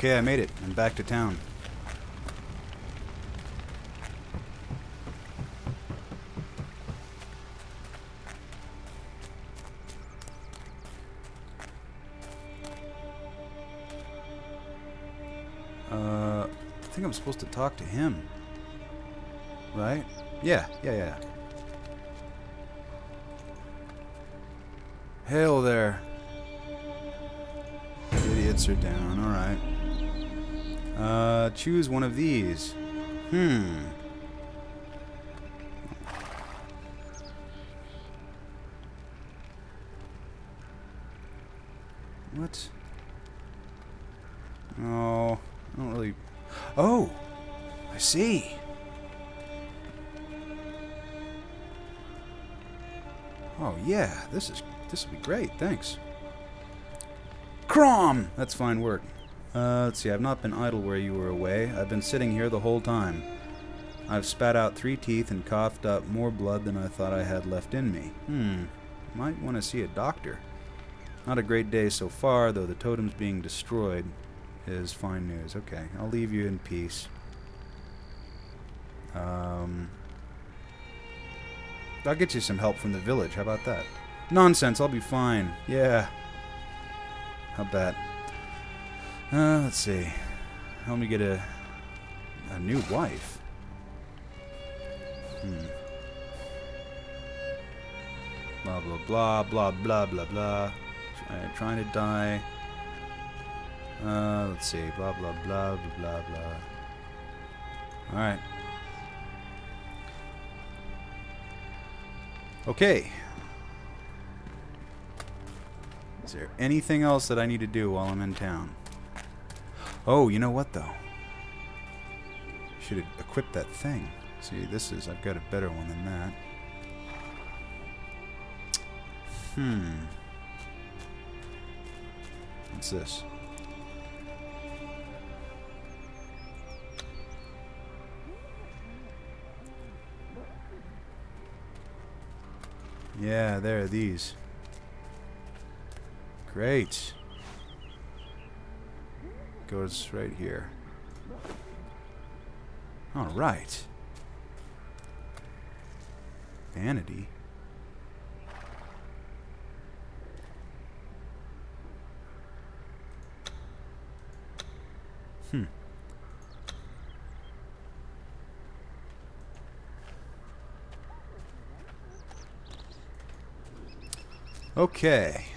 Okay, I made it. I'm back to town. Uh, I think I'm supposed to talk to him. Right? Yeah, yeah, yeah. Hail there. Idiots are down, alright. Uh, choose one of these. Hmm. What? Oh, I don't really... Oh! I see. Oh, yeah. This is... This will be great. Thanks. Crom! That's fine work. Uh, let's see. I've not been idle where you were away. I've been sitting here the whole time. I've spat out three teeth and coughed up more blood than I thought I had left in me. Hmm. Might want to see a doctor. Not a great day so far, though the totem's being destroyed is fine news. Okay, I'll leave you in peace. Um, I'll get you some help from the village. How about that? Nonsense, I'll be fine. Yeah. How about uh, let's see. Help me get a a new wife. Hmm. Blah blah blah blah blah blah blah. Try, trying to die. Uh, let's see. Blah blah blah blah blah blah. All right. Okay. Is there anything else that I need to do while I'm in town? Oh, you know what though? Should have equipped that thing. See, this is, I've got a better one than that. Hmm. What's this? Yeah, there are these. Great. Goes right here. Alright. Vanity. Hmm. Okay.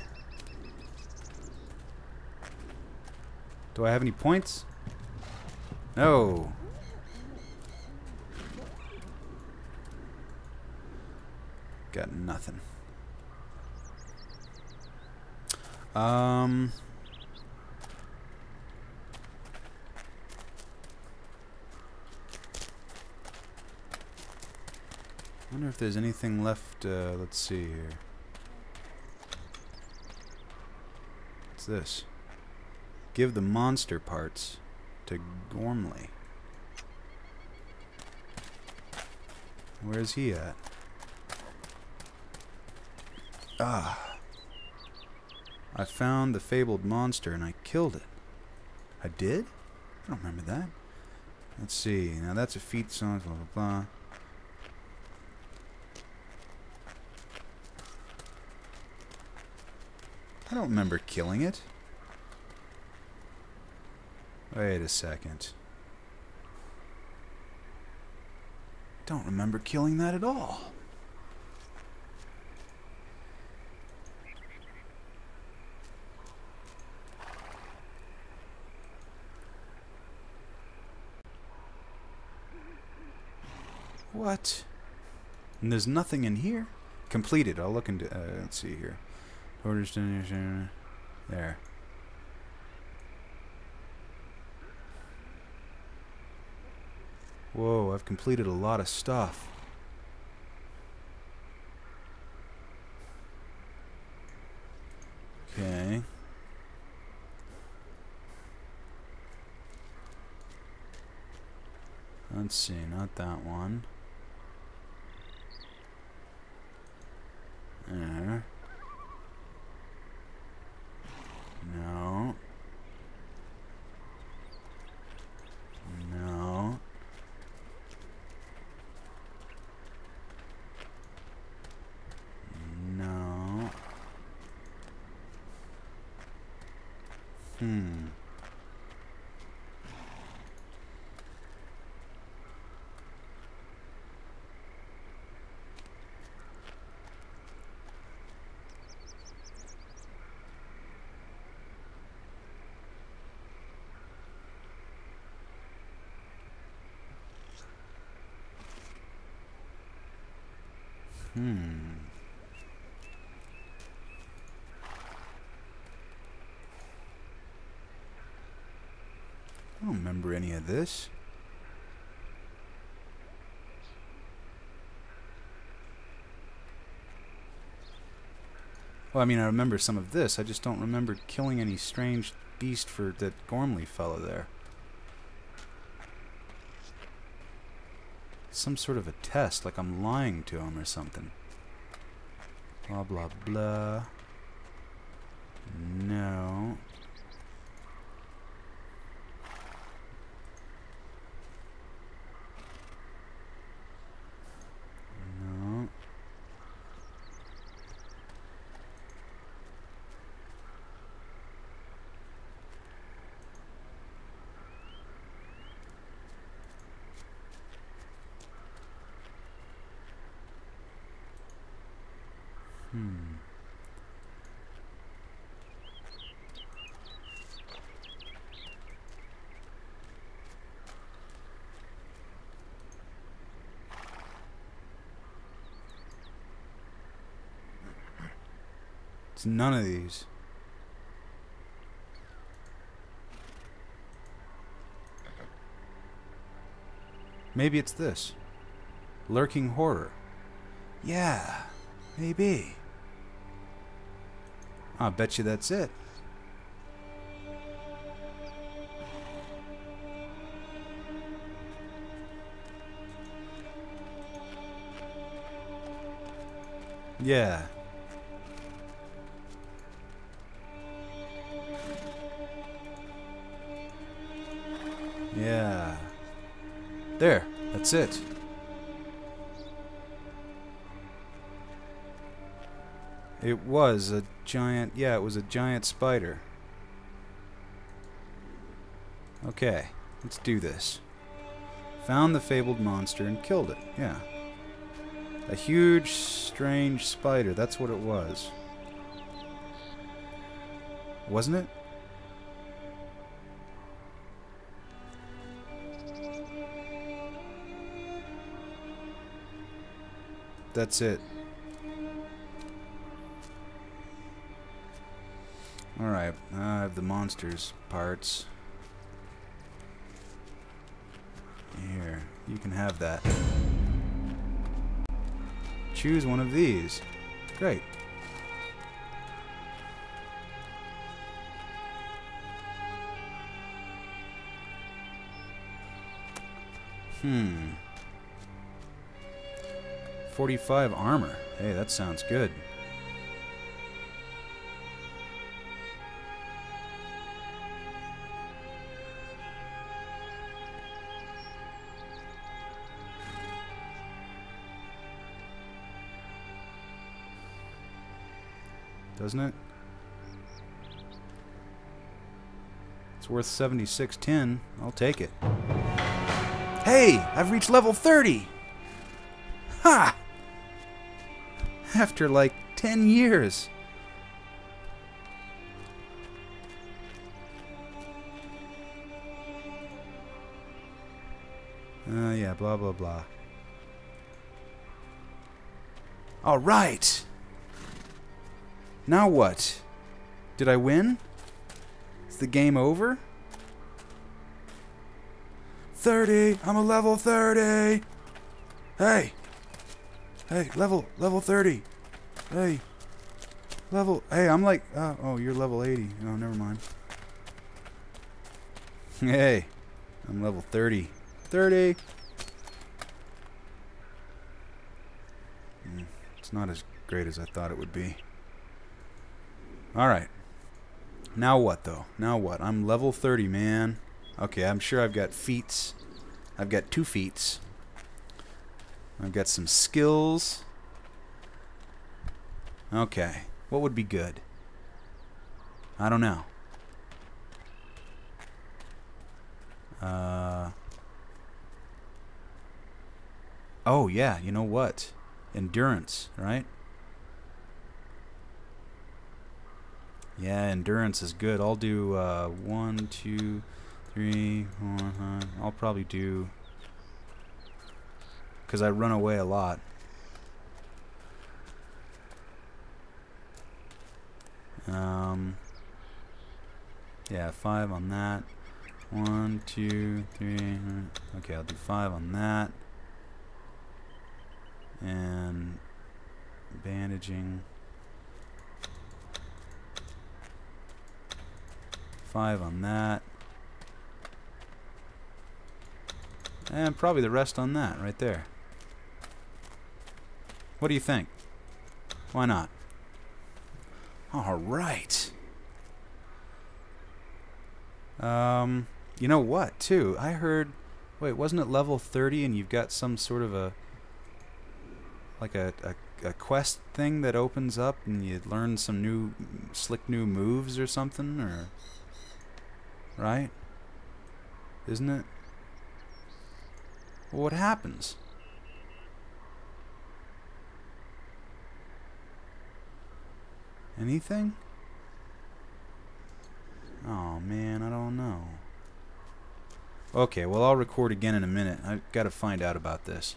Do I have any points? No. Got nothing. Um. wonder if there's anything left. Uh, let's see here. What's this? Give the monster parts to Gormley. Where's he at? Ah. I found the fabled monster and I killed it. I did? I don't remember that. Let's see. Now that's a feat song, blah, blah, blah. I don't remember killing it. Wait a second. Don't remember killing that at all. What? And there's nothing in here? Completed. I'll look into... Uh, let's see here. Orders... There. Whoa, I've completed a lot of stuff. Okay. Let's see, not that one. There. Hmm. Hmm. I don't remember any of this. Well, I mean, I remember some of this. I just don't remember killing any strange beast for that Gormley fellow there. Some sort of a test, like I'm lying to him or something. Blah, blah, blah. No. No. Hmm. It's none of these. Maybe it's this. Lurking horror. Yeah, maybe. I bet you that's it. Yeah. Yeah. There. That's it. It was a giant... Yeah, it was a giant spider. Okay. Let's do this. Found the fabled monster and killed it. Yeah. A huge, strange spider. That's what it was. Wasn't it? That's it. Alright, I have the monsters parts. Here, you can have that. Choose one of these. Great. Hmm. 45 armor. Hey, that sounds good. Doesn't it? It's worth 76.10. I'll take it. Hey! I've reached level 30! Ha! After like 10 years. Uh, yeah, blah, blah, blah. Alright! Now what? Did I win? Is the game over? 30! I'm a level 30! Hey! Hey, level, level 30. Hey. Level, hey, I'm like, uh, oh, you're level 80. Oh, never mind. Hey, I'm level 30. 30! Mm, it's not as great as I thought it would be. Alright. Now what, though? Now what? I'm level 30, man. Okay, I'm sure I've got feats. I've got two feats. I've got some skills. Okay. What would be good? I don't know. Uh, oh, yeah, you know what? Endurance, right? Yeah, endurance is good. I'll do uh, one, two, three, four, I'll probably do... Because I run away a lot. Um, yeah, five on that. One, two, three. Okay, I'll do five on that. And bandaging. Five on that. And probably the rest on that right there. What do you think? Why not? All right. Um, you know what, too? I heard. Wait, wasn't it level 30 and you've got some sort of a. Like a, a, a quest thing that opens up and you learn some new. slick new moves or something? Or. Right? Isn't it? Well, what happens? Anything? Oh man, I don't know. Okay, well I'll record again in a minute. I've got to find out about this.